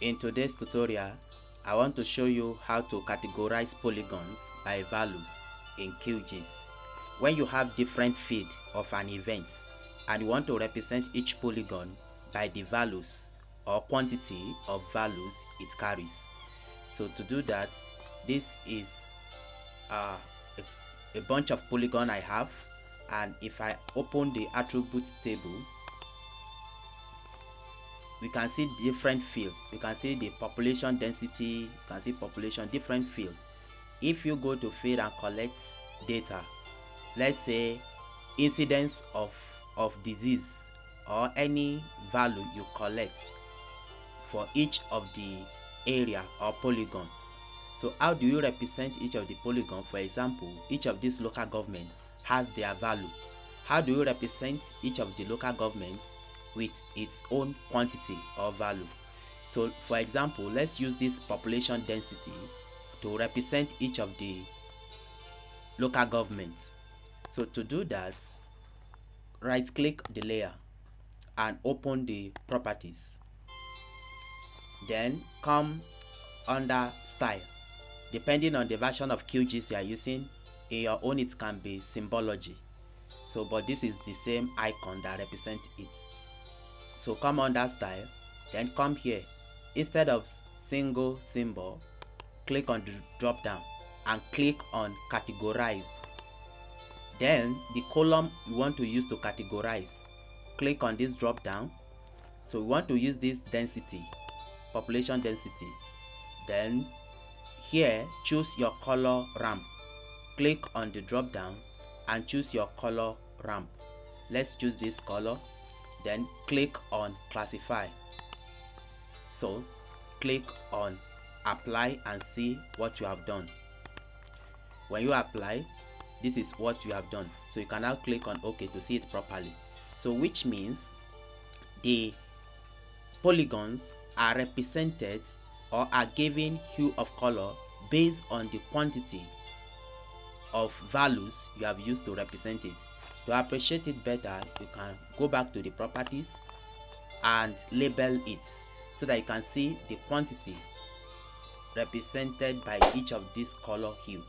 In today's tutorial, I want to show you how to categorize polygons by values in QGIS. When you have different feed of an event and you want to represent each polygon by the values or quantity of values it carries. So to do that, this is uh, a, a bunch of polygon I have and if I open the attribute table we can see different fields we can see the population density you can see population different field. If you go to field and collect data let's say incidence of of disease or any value you collect for each of the area or polygon. So how do you represent each of the polygon? For example each of these local government has their value. How do you represent each of the local governments with its own quantity or value. So for example, let's use this population density to represent each of the local governments. So to do that, right click the layer and open the properties. Then come under style. Depending on the version of QGIS you are using, in your own it can be symbology. So but this is the same icon that represents it so come under style then come here. Instead of single symbol click on the drop down and click on categorize. Then the column you want to use to categorize click on this drop down. So we want to use this density population density. Then here choose your color ramp. Click on the drop down and choose your color ramp. Let's choose this color then click on classify. So click on apply and see what you have done. When you apply this is what you have done. So you can now click on ok to see it properly. So which means the polygons are represented or are given hue of color based on the quantity of values you have used to represent it to appreciate it better you can go back to the properties and label it so that you can see the quantity represented by each of these color hue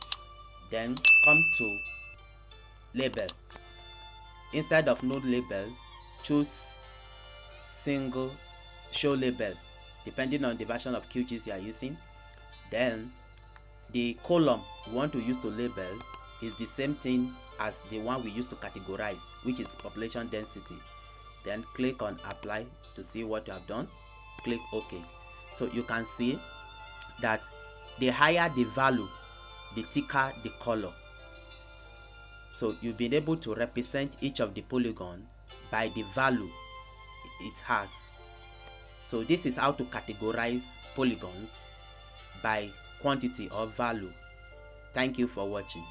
then come to label. Instead of no label choose single show label depending on the version of QGIS you are using. Then the column you want to use to label is the same thing as the one we used to categorize which is population density. Then click on apply to see what you have done. Click ok. So you can see that the higher the value the thicker the color. So you've been able to represent each of the polygon by the value it has. So this is how to categorize polygons by quantity or value. Thank you for watching